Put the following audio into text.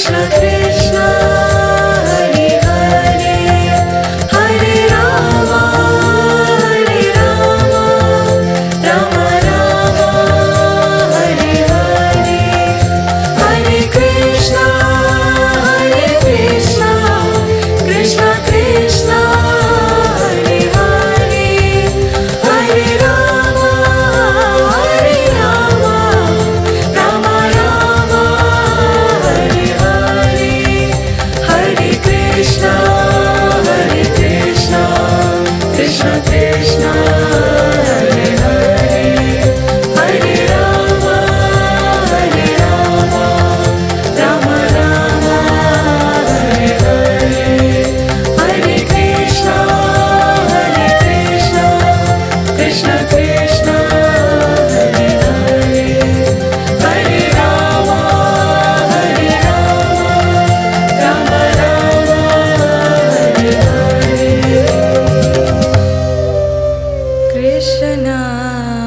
Krishna. Krishna.